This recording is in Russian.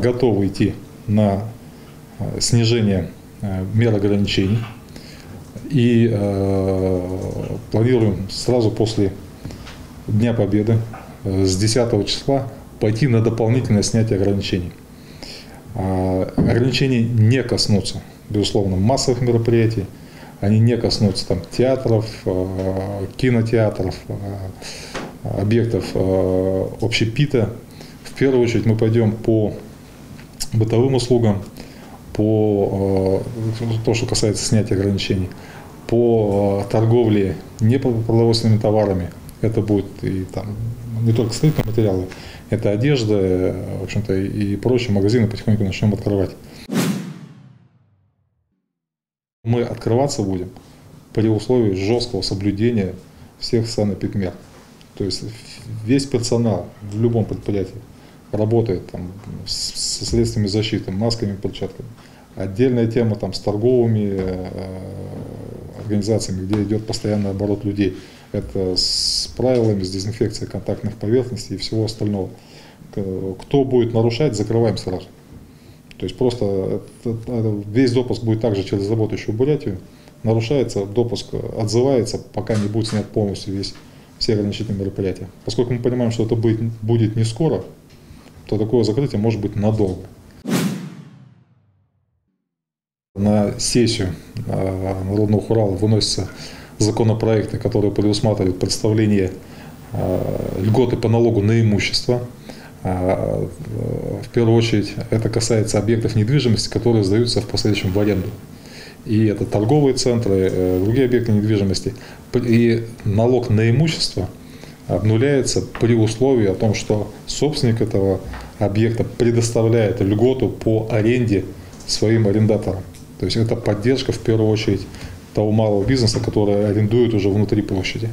готовы идти на э, снижение э, мер ограничений и э, планируем сразу после Дня Победы э, с 10 числа пойти на дополнительное снятие ограничений. А, ограничений не коснутся, безусловно, массовых мероприятий, они не коснутся там, театров, э, кинотеатров, э, объектов э, общепита. В первую очередь мы пойдем по бытовым услугам, по то, что касается снятия ограничений, по торговле непродовольственными товарами. Это будет и там не только строительные материалы, это одежда, в общем-то, и прочие магазины потихоньку начнем открывать. Мы открываться будем при условии жесткого соблюдения всех санэпидмер. То есть весь персонал в любом предприятии работает там, со средствами защиты, масками, перчатками. Отдельная тема там, с торговыми э, организациями, где идет постоянный оборот людей. Это с правилами, с дезинфекцией контактных поверхностей и всего остального. Кто будет нарушать, закрываем сразу. То есть просто весь допуск будет также через работающую Бурятию. Нарушается, допуск отзывается, пока не будет снят полностью весь, все ограничительные мероприятия. Поскольку мы понимаем, что это будет, будет не скоро, то такое закрытие может быть надолго. На сессию а, Народного хурала выносятся законопроекты, которые предусматривают представление а, льготы по налогу на имущество – а, в первую очередь это касается объектов недвижимости, которые сдаются в последующем в аренду. И это торговые центры, э, другие объекты недвижимости. И налог на имущество обнуляется при условии о том, что собственник этого объекта предоставляет льготу по аренде своим арендаторам. То есть это поддержка в первую очередь того малого бизнеса, который арендует уже внутри площади.